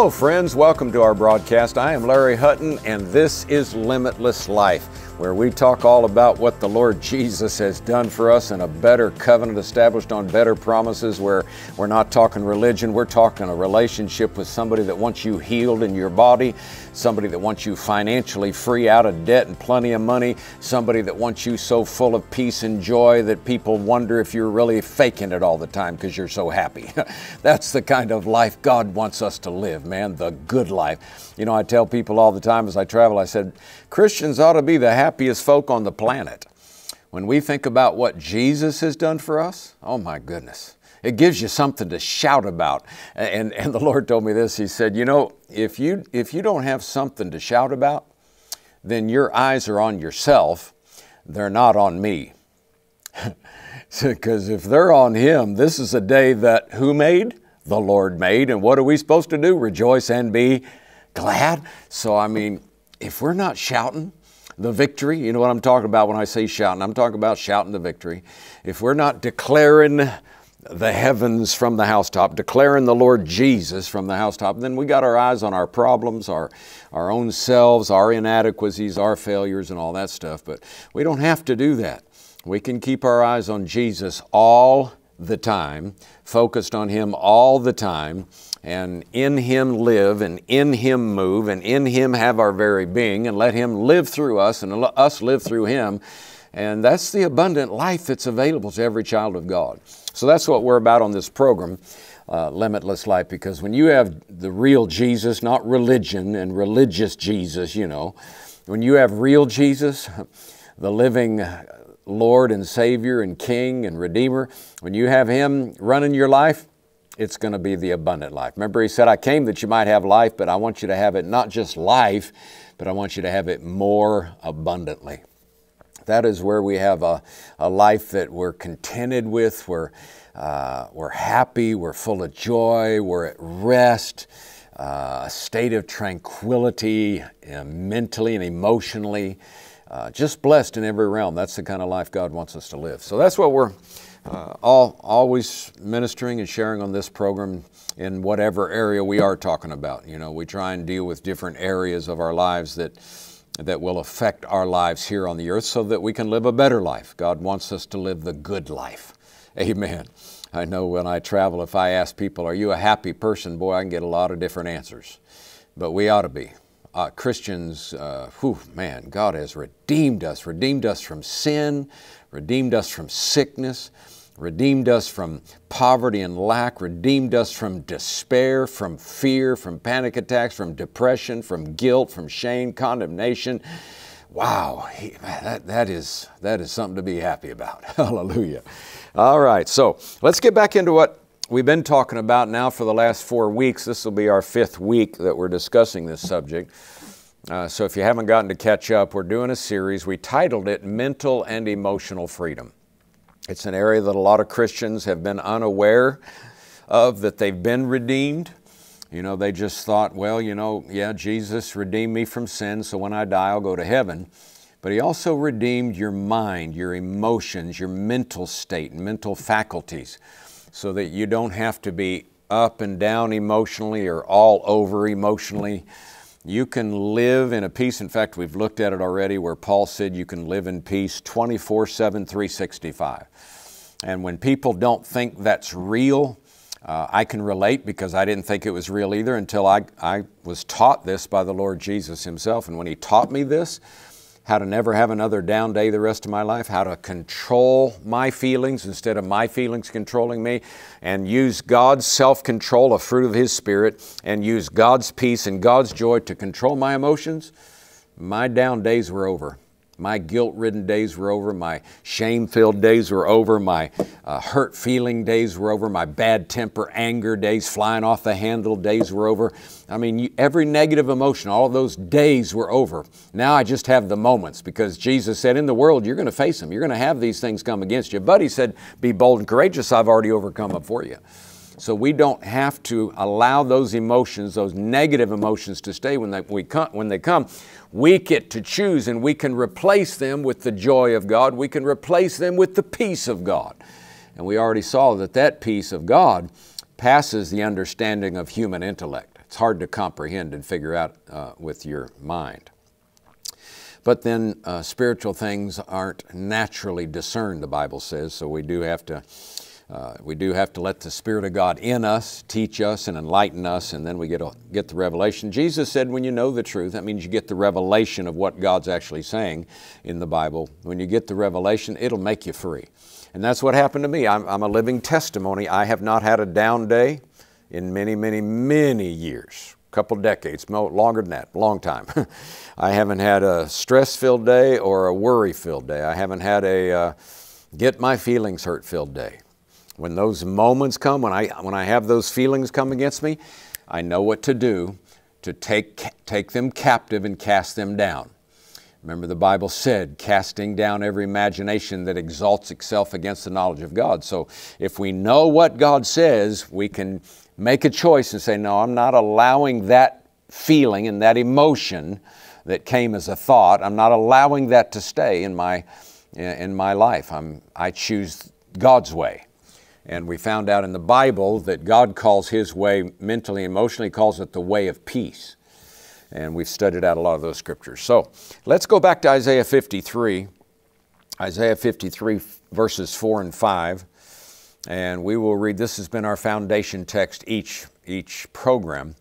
Hello, friends. Welcome to our broadcast. I am Larry Hutton, and this is Limitless Life, where we talk all about what the Lord Jesus has done for us in a better covenant established on better promises, where we're not talking religion, we're talking a relationship with somebody that wants you healed in your body, somebody that wants you financially free out of debt and plenty of money, somebody that wants you so full of peace and joy that people wonder if you're really faking it all the time because you're so happy. That's the kind of life God wants us to live, man, the good life. You know, I tell people all the time as I travel, I said, Christians ought to be the happiest folk on the planet. When we think about what Jesus has done for us, oh my goodness. It gives you something to shout about. And, and the Lord told me this. He said, You know, if you, if you don't have something to shout about, then your eyes are on yourself, they're not on me. Because if they're on Him, this is a day that who made? The Lord made. And what are we supposed to do? Rejoice and be glad. So, I mean, if we're not shouting, the victory, you know what I'm talking about when I say shouting? I'm talking about shouting the victory. If we're not declaring the heavens from the housetop, declaring the Lord Jesus from the housetop. Then we got our eyes on our problems, our, our own selves, our inadequacies, our failures, and all that stuff. But we don't have to do that. We can keep our eyes on Jesus all the time, focused on Him all the time, and in Him live, and in Him move, and in Him have our very being, and let Him live through us, and us live through Him. And that's the abundant life that's available to every child of God. So that's what we're about on this program, uh, Limitless Life, because when you have the real Jesus, not religion and religious Jesus, you know, when you have real Jesus, the living Lord and Savior and King and Redeemer, when you have Him running your life, it's going to be the abundant life. Remember, He said, I came that you might have life, but I want you to have it not just life, but I want you to have it more abundantly. That is where we have a, a life that we're contented with, we're, uh, we're happy, we're full of joy, we're at rest, uh, a state of tranquility uh, mentally and emotionally. Uh, just blessed in every realm. That's the kind of life God wants us to live. So that's what we're uh, all always ministering and sharing on this program in whatever area we are talking about. You know, we try and deal with different areas of our lives that that will affect our lives here on the earth so that we can live a better life. God wants us to live the good life. Amen. I know when I travel, if I ask people, Are you a happy person? Boy, I can get a lot of different answers. But we ought to be. Uh, Christians, uh, whew, man, God has redeemed us, redeemed us from sin, redeemed us from sickness, redeemed us from poverty and lack, redeemed us from despair, from fear, from panic attacks, from depression, from guilt, from shame, condemnation. Wow, he, that, that, is, that is something to be happy about. Hallelujah. All right, so let's get back into what we've been talking about now for the last four weeks. This will be our fifth week that we're discussing this subject. Uh, so if you haven't gotten to catch up, we're doing a series. We titled it Mental and Emotional Freedom. It's an area that a lot of Christians have been unaware of, that they've been redeemed. You know, they just thought, well, you know, yeah, Jesus redeemed me from sin, so when I die, I'll go to heaven. But He also redeemed your mind, your emotions, your mental state, mental faculties, so that you don't have to be up and down emotionally or all over emotionally. You can live in a peace. In fact, we've looked at it already where Paul said you can live in peace 24 7, 365. And when people don't think that's real, uh, I can relate because I didn't think it was real either until I, I was taught this by the Lord Jesus Himself. And when He taught me this, how to never have another down day the rest of my life, how to control my feelings instead of my feelings controlling me, and use God's self control, a fruit of His Spirit, and use God's peace and God's joy to control my emotions, my down days were over. My guilt ridden days were over. My shame filled days were over. My uh, hurt feeling days were over. My bad temper, anger days, flying off the handle days were over. I mean, you, every negative emotion, all those days were over. Now I just have the moments because Jesus said, In the world, you're going to face them. You're going to have these things come against you. But He said, Be bold and courageous. I've already overcome them for you. So we don't have to allow those emotions, those negative emotions, to stay when they, when they come. We get to choose and we can replace them with the joy of God. We can replace them with the peace of God. And we already saw that that peace of God passes the understanding of human intellect. it's hard to comprehend and figure out uh, with your mind. But then uh, spiritual things aren't naturally discerned, the Bible says, so we do have to. Uh, we do have to let the Spirit of God in us teach us and enlighten us, and then we get, a, get the revelation. Jesus said, when you know the truth, that means you get the revelation of what God's actually saying in the Bible. When you get the revelation, it'll make you free. And that's what happened to me. I'm, I'm a living testimony. I have not had a down day in many, many, many years A couple decades, longer than that, long time. I haven't had a stress-filled day or a worry-filled day. I haven't had a uh, get my feelings hurt-filled day. When those moments come, when I, when I have those feelings come against me, I know what to do to take, take them captive and cast them down. Remember, the Bible said, casting down every imagination that exalts itself against the knowledge of God. So if we know what God says, we can make a choice and say, No, I'm not allowing that feeling and that emotion that came as a thought, I'm not allowing that to stay in my, in my life. I'm, I choose God's way. And we found out in the Bible that God calls His way mentally, emotionally, calls it the way of peace. And we've studied out a lot of those scriptures. So let's go back to Isaiah 53. Isaiah 53, verses 4 and 5. And we will read, this has been our foundation text each, each program.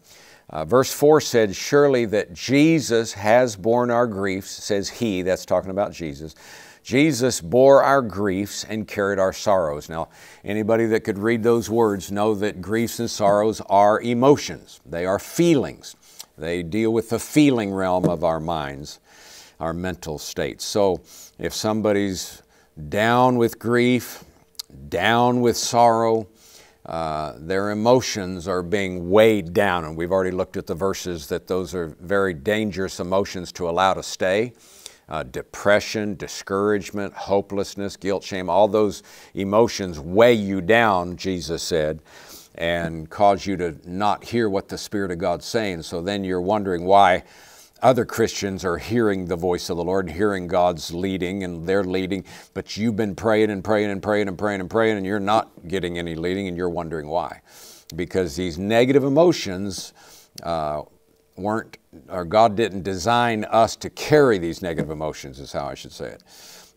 Uh, verse 4 said, Surely that Jesus has borne our griefs, says He, that's talking about Jesus. Jesus bore our griefs and carried our sorrows. Now, anybody that could read those words know that griefs and sorrows are emotions, they are feelings. They deal with the feeling realm of our minds, our mental states. So, if somebody's down with grief, down with sorrow, uh, their emotions are being weighed down. And we've already looked at the verses that those are very dangerous emotions to allow to stay. Uh, depression, discouragement, hopelessness, guilt, shame, all those emotions weigh you down, Jesus said, and cause you to not hear what the Spirit of God's saying. So then you're wondering why other Christians are hearing the voice of the Lord, hearing God's leading, and they're leading, but you've been praying and praying and praying and praying and praying, and you're not getting any leading, and you're wondering why. Because these negative emotions uh, weren't, or God didn't design us to carry these negative emotions, is how I should say it.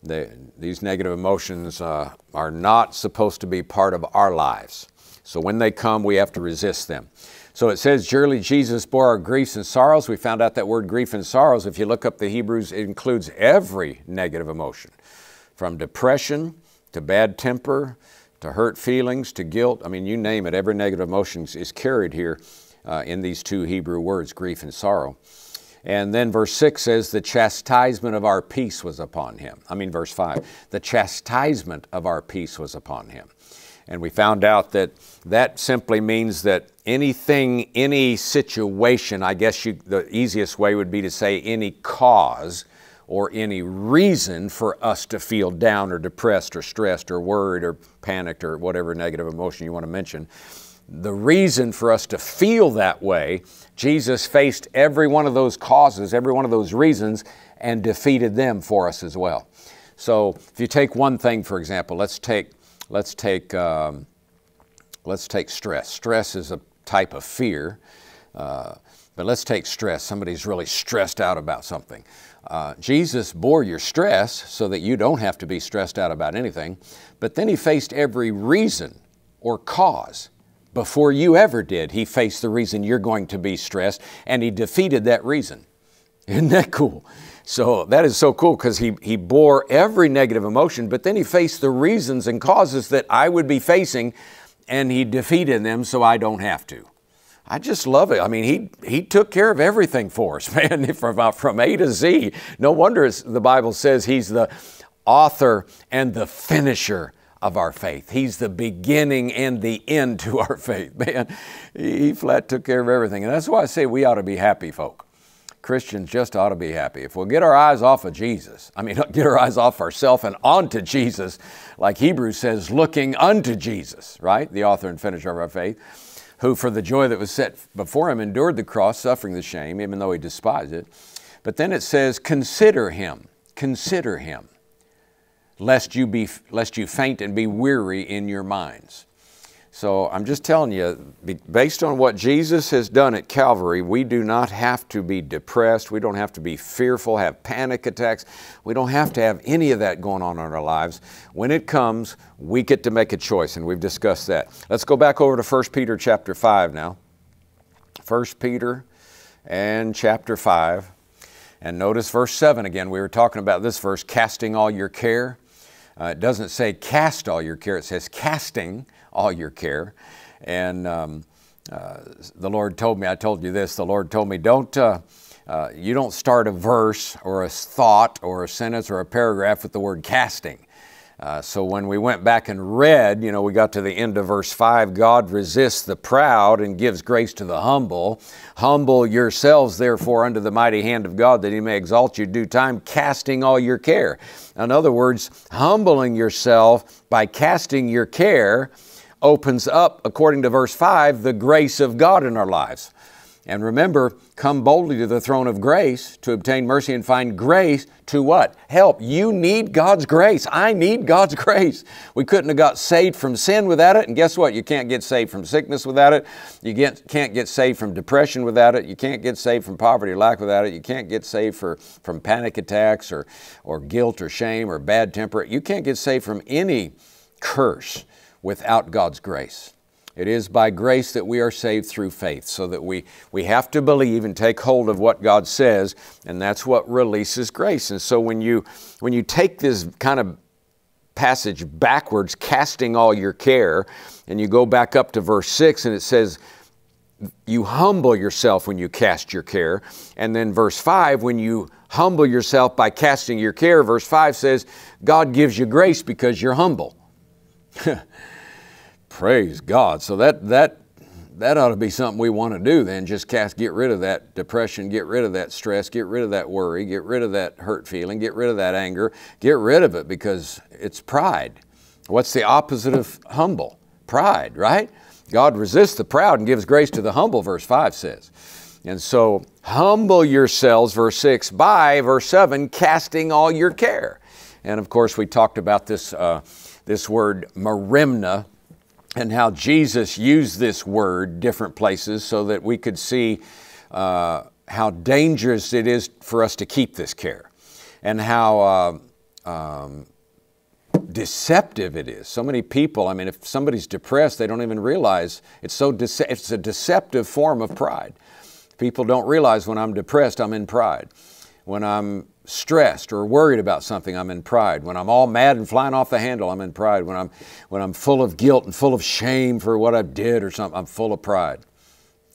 They, these negative emotions uh, are not supposed to be part of our lives. So when they come, we have to resist them. So it says, Surely Jesus bore our griefs and sorrows. We found out that word grief and sorrows, if you look up the Hebrews, it includes every negative emotion from depression to bad temper to hurt feelings to guilt. I mean, you name it, every negative emotion is carried here uh, in these two Hebrew words, grief and sorrow. And then verse 6 says, The chastisement of our peace was upon him. I mean, verse 5, the chastisement of our peace was upon him. And we found out that that simply means that anything, any situation, I guess you, the easiest way would be to say any cause or any reason for us to feel down or depressed or stressed or worried or panicked or whatever negative emotion you want to mention. The reason for us to feel that way, Jesus faced every one of those causes, every one of those reasons, and defeated them for us as well. So if you take one thing, for example, let's take let's take, um, let's take stress. Stress is a type of fear, uh, but let's take stress. Somebody's really stressed out about something. Uh, Jesus bore your stress so that you don't have to be stressed out about anything, but then He faced every reason or cause. Before you ever did, He faced the reason you're going to be stressed, and He defeated that reason. Isn't that cool? So that is so cool because he, he bore every negative emotion, but then he faced the reasons and causes that I would be facing, and he defeated them so I don't have to. I just love it. I mean, he, he took care of everything for us, man, from, uh, from A to Z. No wonder the Bible says he's the author and the finisher of our faith. He's the beginning and the end to our faith, man. He flat took care of everything. And that's why I say we ought to be happy folk. Christians just ought to be happy. If we'll get our eyes off of Jesus, I mean, get our eyes off ourselves and onto Jesus, like Hebrews says, looking unto Jesus, right? The author and finisher of our faith, who for the joy that was set before him endured the cross, suffering the shame, even though he despised it. But then it says, consider him, consider him, lest you, be, lest you faint and be weary in your minds. So I'm just telling you, based on what Jesus has done at Calvary, we do not have to be depressed. We don't have to be fearful, have panic attacks. We don't have to have any of that going on in our lives. When it comes, we get to make a choice, and we've discussed that. Let's go back over to 1 Peter chapter 5 now. 1 Peter and chapter 5. And notice verse 7 again. We were talking about this verse, casting all your care. Uh, it doesn't say cast all your care, it says casting all your care. And um, uh, the Lord told me, I told you this, the Lord told me, don't, uh, uh, you don't start a verse or a thought or a sentence or a paragraph with the word casting. Uh, so when we went back and read, you know, we got to the end of verse 5 God resists the proud and gives grace to the humble. Humble yourselves, therefore, under the mighty hand of God, that he may exalt you due time, casting all your care. In other words, humbling yourself by casting your care opens up, according to verse 5, the grace of God in our lives. And remember, come boldly to the throne of grace to obtain mercy and find grace to what? Help. You need God's grace. I need God's grace. We couldn't have got saved from sin without it. And guess what? You can't get saved from sickness without it. You get, can't get saved from depression without it. You can't get saved from poverty or lack without it. You can't get saved for, from panic attacks or, or guilt or shame or bad temper. You can't get saved from any curse without God's grace. It is by grace that we are saved through faith, so that we, we have to believe and take hold of what God says, and that's what releases grace. And so when you, when you take this kind of passage backwards, casting all your care, and you go back up to verse 6, and it says, You humble yourself when you cast your care. And then verse 5, when you humble yourself by casting your care, verse 5 says, God gives you grace because you're humble. Praise God. So that that that ought to be something we want to do then just cast get rid of that depression get rid of that stress get rid of that worry get rid of that hurt feeling get rid of that anger get rid of it because it's pride. What's the opposite of humble? Pride right? God resists the proud and gives grace to the humble verse 5 says. And so humble yourselves verse 6 by verse 7 casting all your care. And of course we talked about this uh, this word merimna and how Jesus used this word different places so that we could see uh, how dangerous it is for us to keep this care and how uh, um, deceptive it is. So many people, I mean, if somebody's depressed, they don't even realize it's so it's a deceptive form of pride. People don't realize when I'm depressed, I'm in pride. When I'm stressed or worried about something, I'm in pride. When I'm all mad and flying off the handle, I'm in pride. When I'm, when I'm full of guilt and full of shame for what I did or something, I'm full of pride.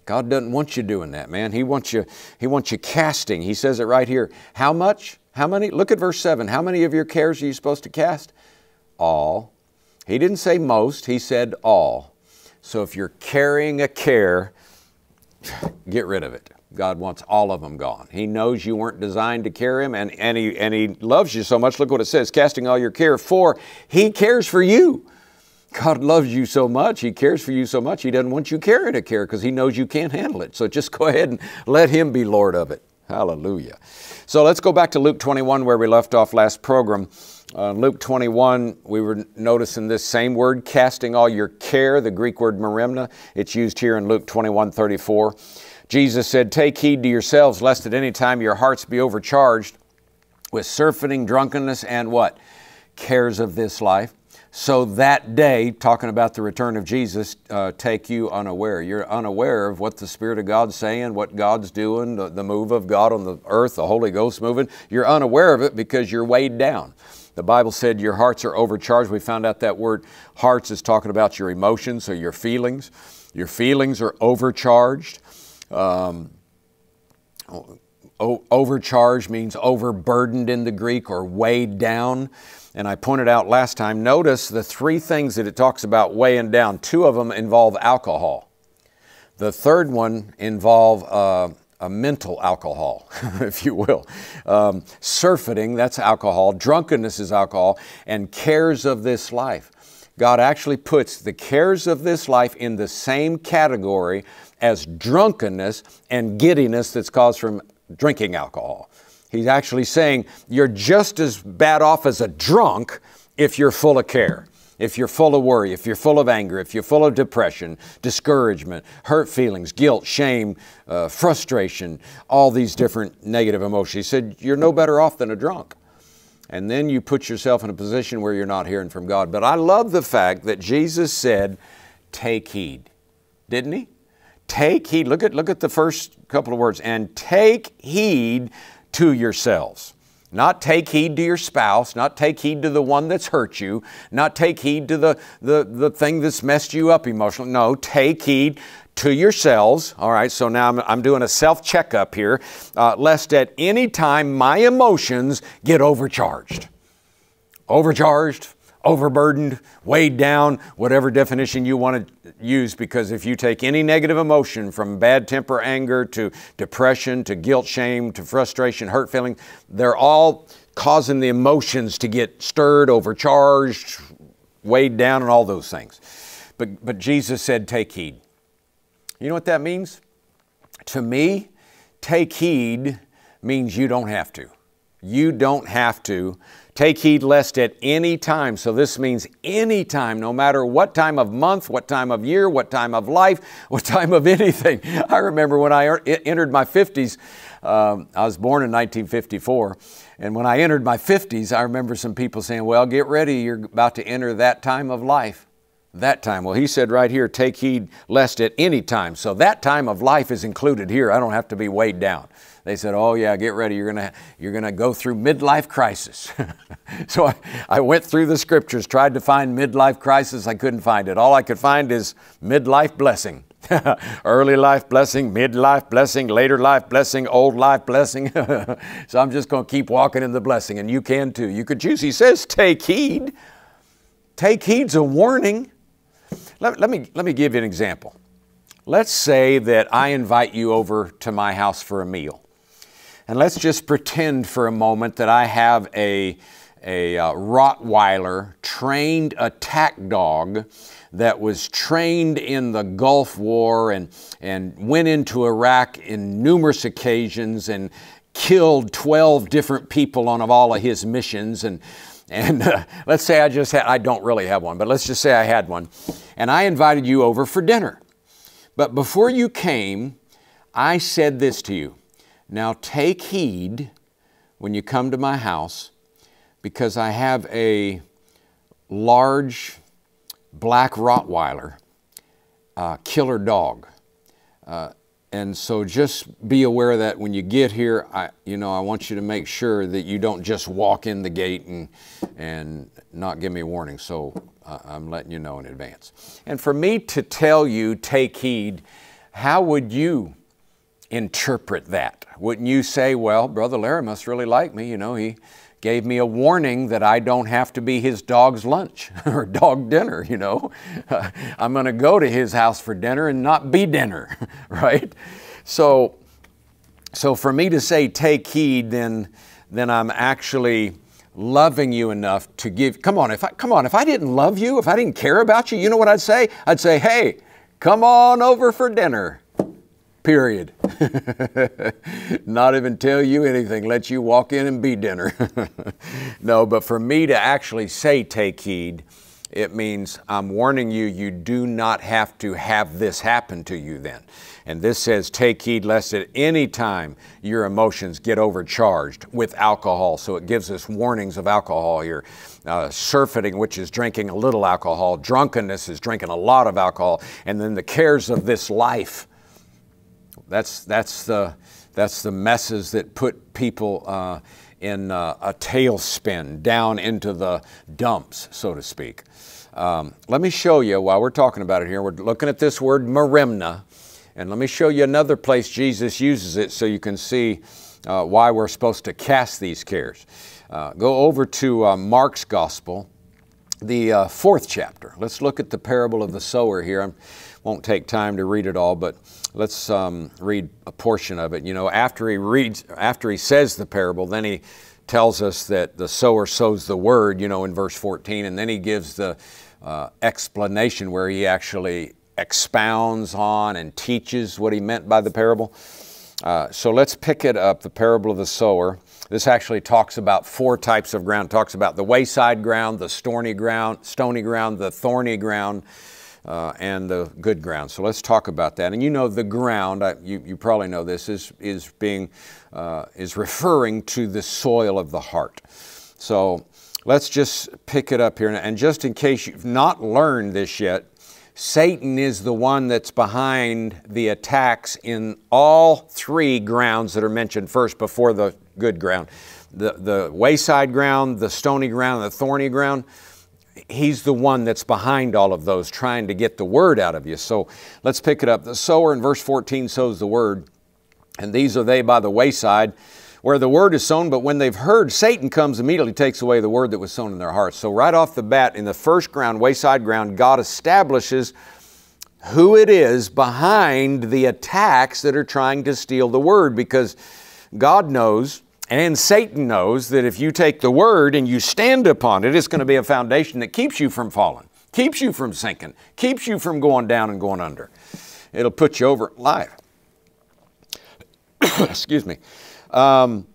God doesn't want you doing that, man. He wants you, he wants you casting. He says it right here. How much? How many? Look at verse 7. How many of your cares are you supposed to cast? All. He didn't say most, he said all. So if you're carrying a care, get rid of it. God wants all of them gone. He knows you weren't designed to carry them, and, and, he, and He loves you so much. Look what it says casting all your care, for He cares for you. God loves you so much, He cares for you so much, He doesn't want you carrying a care because He knows you can't handle it. So just go ahead and let Him be Lord of it. Hallelujah. So let's go back to Luke 21 where we left off last program. Uh, Luke 21, we were noticing this same word, casting all your care, the Greek word merimna. It's used here in Luke 21 34. Jesus said, Take heed to yourselves, lest at any time your hearts be overcharged with surfeiting, drunkenness, and what? Cares of this life. So that day, talking about the return of Jesus, uh, take you unaware. You're unaware of what the Spirit of God's saying, what God's doing, the, the move of God on the earth, the Holy Ghost moving. You're unaware of it because you're weighed down. The Bible said your hearts are overcharged. We found out that word hearts is talking about your emotions or your feelings. Your feelings are overcharged. Um, overcharged means overburdened in the Greek or weighed down. And I pointed out last time, notice the three things that it talks about weighing down. Two of them involve alcohol. The third one involve uh, a mental alcohol, if you will. Um, surfeiting, that's alcohol. Drunkenness is alcohol. And cares of this life. God actually puts the cares of this life in the same category as drunkenness and giddiness that's caused from drinking alcohol. He's actually saying you're just as bad off as a drunk if you're full of care. if you're full of worry, if you're full of anger, if you're full of depression, discouragement, hurt feelings, guilt, shame, uh, frustration, all these different negative emotions, he said, you're no better off than a drunk. And then you put yourself in a position where you're not hearing from God. But I love the fact that Jesus said, take heed. Didn't he? Take heed. Look at, look at the first couple of words. And take heed to yourselves. Not take heed to your spouse, not take heed to the one that's hurt you, not take heed to the, the, the thing that's messed you up emotionally. No, take heed to yourselves. All right, so now I'm, I'm doing a self checkup here, uh, lest at any time my emotions get overcharged. Overcharged, overburdened, weighed down, whatever definition you want to use, because if you take any negative emotion from bad temper, anger, to depression, to guilt, shame, to frustration, hurt feeling, they're all causing the emotions to get stirred, overcharged, weighed down, and all those things. But, but Jesus said, Take heed. You know what that means? To me, take heed means you don't have to. You don't have to Take heed lest at any time. So this means any time, no matter what time of month, what time of year, what time of life, what time of anything. I remember when I er, entered my 50s, um, I was born in 1954. And when I entered my 50s, I remember some people saying, Well, get ready, you're about to enter that time of life. That time. Well, he said right here, take heed lest at any time. So that time of life is included here. I don't have to be weighed down they said, "Oh yeah, get ready. You're gonna you're gonna go through midlife crisis." so I, I went through the scriptures, tried to find midlife crisis. I couldn't find it. All I could find is midlife blessing. Early life blessing, midlife blessing, later life blessing, old life blessing. so I'm just going to keep walking in the blessing, and you can too. You could choose. He says, "Take heed." Take heed's a warning. Let, let, me, let me give you an example. Let's say that I invite you over to my house for a meal. And let's just pretend for a moment that I have a, a uh, Rottweiler trained attack dog that was trained in the Gulf War and, and went into Iraq in numerous occasions and killed 12 different people on all of his missions. And, and uh, let's say I just had, I don't really have one, but let's just say I had one. And I invited you over for dinner. But before you came, I said this to you now take heed when you come to my house, because I have a large black Rottweiler, uh, killer dog. Uh, and so just be aware that when you get here, I, you know, I want you to make sure that you don't just walk in the gate and, and not give me a warning. So uh, I'm letting you know in advance. And for me to tell you, take heed, how would you interpret that? Wouldn't you say, well, Brother Larry must really like me. You know, he gave me a warning that I don't have to be his dog's lunch or dog dinner, you know. I'm going to go to his house for dinner and not be dinner, right? So, so for me to say take heed, then, then I'm actually loving you enough to give, come on, if I, come on, if I didn't love you, if I didn't care about you, you know what I'd say? I'd say, hey, come on over for dinner period. Not even tell you anything, let you walk in and be dinner. no, but for me to actually say take heed, it means I'm warning you, you do not have to have this happen to you then. And this says, take heed lest at any time your emotions get overcharged with alcohol. So it gives us warnings of alcohol here. Uh, surfeiting, which is drinking a little alcohol. Drunkenness is drinking a lot of alcohol. And then the cares of this life that's, that's, the, that's the messes that put people uh, in uh, a tailspin, down into the dumps, so to speak. Um, let me show you, while we're talking about it here, we're looking at this word merimna, and let me show you another place Jesus uses it so you can see uh, why we're supposed to cast these cares. Uh, go over to uh, Mark's Gospel, the uh, fourth chapter. Let's look at the parable of the sower here. I won't take time to read it all, but let's um, read a portion of it. You know, after he reads, after he says the parable, then he tells us that the sower sows the word, you know, in verse 14, and then he gives the uh, explanation where he actually expounds on and teaches what he meant by the parable. Uh, so let's pick it up, the parable of the sower. This actually talks about four types of ground. It talks about the wayside ground, the stony ground, stony ground, the thorny ground, uh, and the good ground. So let's talk about that. And you know the ground, I, you, you probably know this, is, is being, uh, is referring to the soil of the heart. So let's just pick it up here. And just in case you've not learned this yet, Satan is the one that's behind the attacks in all three grounds that are mentioned first before the good ground. The, the wayside ground, the stony ground, the thorny ground. He's the one that's behind all of those, trying to get the word out of you. So let's pick it up. The sower in verse 14 sows the word, and these are they by the wayside where the word is sown, but when they've heard, Satan comes immediately takes away the word that was sown in their hearts. So right off the bat, in the first ground, wayside ground, God establishes who it is behind the attacks that are trying to steal the word because God knows and Satan knows that if you take the word and you stand upon it, it's going to be a foundation that keeps you from falling, keeps you from sinking, keeps you from going down and going under. It'll put you over life. Excuse me. Um,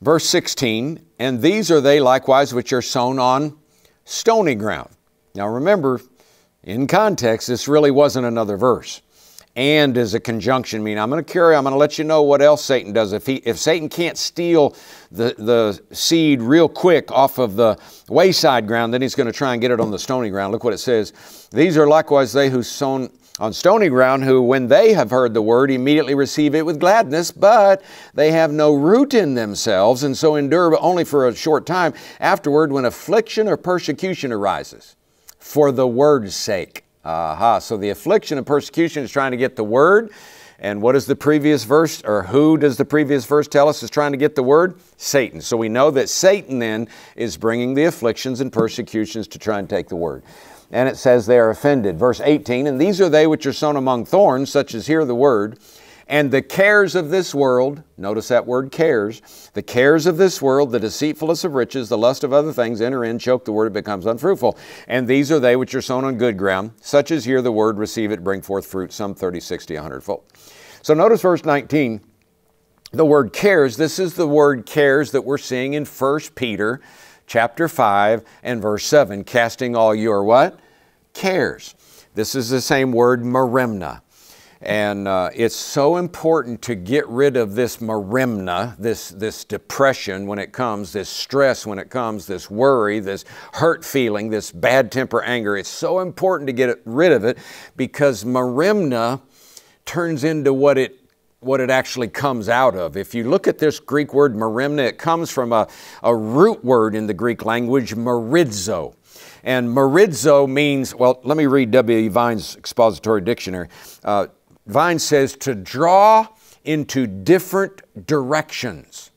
verse 16, and these are they likewise which are sown on stony ground. Now remember, in context, this really wasn't another verse. And is a conjunction mean. I'm going to carry, I'm going to let you know what else Satan does. If, he, if Satan can't steal the, the seed real quick off of the wayside ground, then he's going to try and get it on the stony ground. Look what it says. These are likewise they who sown on stony ground, who, when they have heard the word, immediately receive it with gladness, but they have no root in themselves, and so endure only for a short time. Afterward, when affliction or persecution arises, for the word's sake. Aha, so the affliction and persecution is trying to get the word. And what is the previous verse, or who does the previous verse tell us is trying to get the word? Satan. So we know that Satan then is bringing the afflictions and persecutions to try and take the word and it says they are offended. Verse 18, and these are they which are sown among thorns, such as hear the word, and the cares of this world, notice that word cares, the cares of this world, the deceitfulness of riches, the lust of other things enter in, choke the word, it becomes unfruitful. And these are they which are sown on good ground, such as hear the word, receive it, bring forth fruit, some 30, 60, 100 fold. So notice verse 19, the word cares, this is the word cares that we're seeing in 1 Peter chapter 5 and verse 7, casting all your what? Cares. This is the same word, merimna. And uh, it's so important to get rid of this merimna, this, this depression when it comes, this stress when it comes, this worry, this hurt feeling, this bad temper anger. It's so important to get rid of it because merimna turns into what it what it actually comes out of. If you look at this Greek word merimna, it comes from a, a root word in the Greek language, merizo. And merizo means, well, let me read W.E. Vine's expository dictionary. Uh, Vine says to draw into different directions.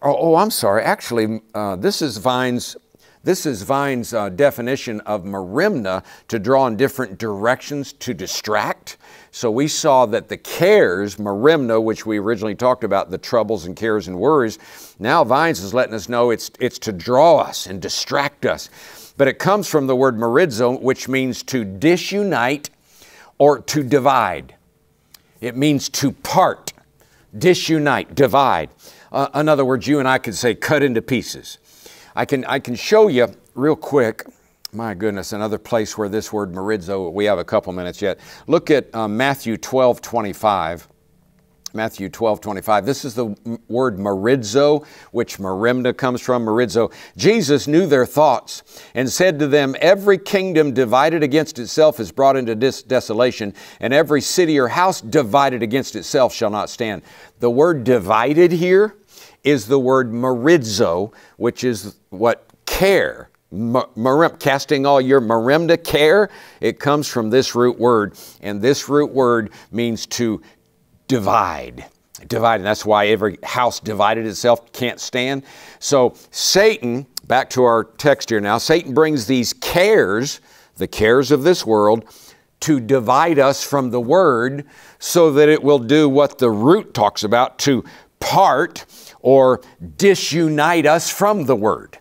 Oh, oh I'm sorry. Actually, uh, this is Vine's this is Vine's uh, definition of merimna to draw in different directions to distract. So we saw that the cares, merimna, which we originally talked about, the troubles and cares and worries, now Vines is letting us know it's, it's to draw us and distract us. But it comes from the word merizo, which means to disunite or to divide. It means to part, disunite, divide. Uh, in other words, you and I could say cut into pieces. I can, I can show you real quick, my goodness, another place where this word merizo, we have a couple minutes yet. Look at uh, Matthew 12, 25. Matthew 12, 25. This is the word merizo, which merimna comes from, merizo. Jesus knew their thoughts and said to them, Every kingdom divided against itself is brought into desolation, and every city or house divided against itself shall not stand. The word divided here is the word merizo, which is what care. Marim, casting all your merimna care, it comes from this root word, and this root word means to divide. Divide, and that's why every house divided itself can't stand. So, Satan, back to our text here now, Satan brings these cares, the cares of this world, to divide us from the Word so that it will do what the root talks about to part or disunite us from the Word.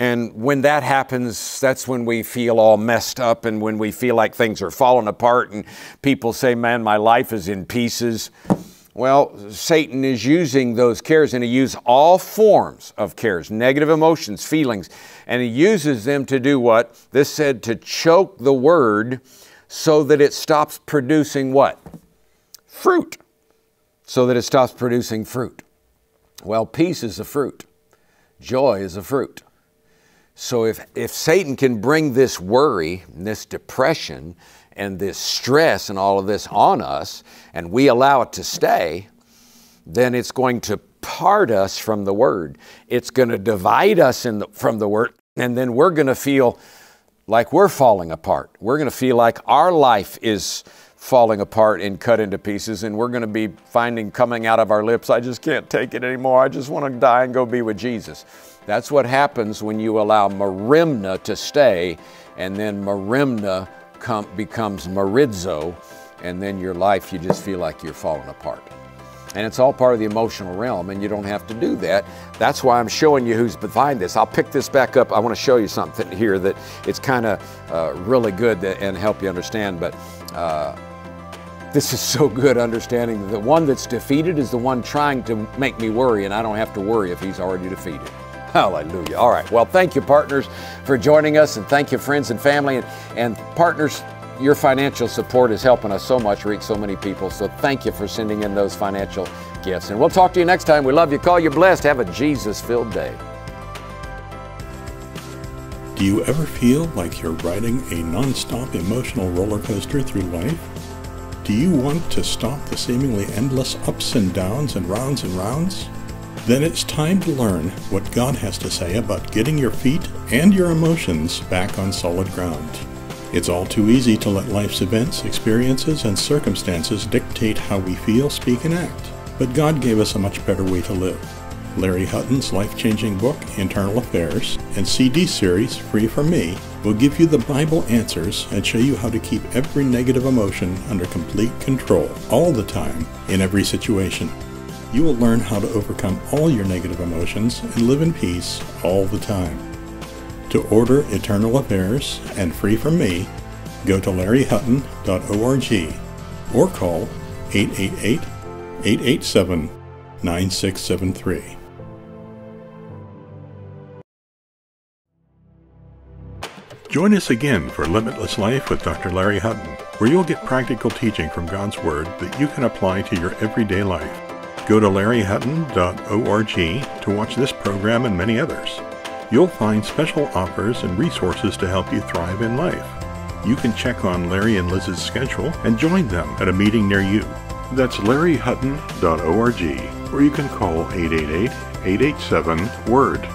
And when that happens, that's when we feel all messed up and when we feel like things are falling apart and people say, Man, my life is in pieces. Well, Satan is using those cares and he uses all forms of cares, negative emotions, feelings, and he uses them to do what? This said to choke the word so that it stops producing what? Fruit. So that it stops producing fruit. Well, peace is a fruit, joy is a fruit. So if, if Satan can bring this worry, this depression, and this stress and all of this on us, and we allow it to stay, then it's going to part us from the Word. It's going to divide us the, from the Word, and then we're going to feel like we're falling apart. We're going to feel like our life is falling apart and cut into pieces, and we're going to be finding coming out of our lips, I just can't take it anymore. I just want to die and go be with Jesus. That's what happens when you allow Merimna to stay, and then Merimna com- becomes Merizo, and then your life, you just feel like you're falling apart. And it's all part of the emotional realm, and you don't have to do that. That's why I'm showing you who's behind this. I'll pick this back up. I want to show you something here that it's kind of uh, really good and help you understand. But uh, this is so good understanding that the one that's defeated is the one trying to make me worry, and I don't have to worry if he's already defeated. Hallelujah. All right. Well, thank you, partners, for joining us, and thank you, friends and family. And, and partners, your financial support is helping us so much reach so many people. So thank you for sending in those financial gifts. And we'll talk to you next time. We love you. Call you blessed. Have a Jesus filled day. Do you ever feel like you're riding a non-stop emotional roller coaster through life? Do you want to stop the seemingly endless ups and downs and rounds and rounds? Then it's time to learn what God has to say about getting your feet and your emotions back on solid ground. It's all too easy to let life's events, experiences, and circumstances dictate how we feel, speak, and act. But God gave us a much better way to live. Larry Hutton's life changing book, Internal Affairs, and CD series, Free From Me, will give you the Bible answers and show you how to keep every negative emotion under complete control, all the time, in every situation you will learn how to overcome all your negative emotions and live in peace all the time. To order Internal Affairs and Free From Me, go to larryhutton.org or call 888 887 9673. Join us again for Limitless Life with Dr. Larry Hutton, where you'll get practical teaching from God's Word that you can apply to your everyday life. Go to larryhutton.org to watch this program and many others. You'll find special offers and resources to help you thrive in life. You can check on Larry and Liz's schedule and join them at a meeting near you. That's larryhutton.org, or you can call 888 887 WORD.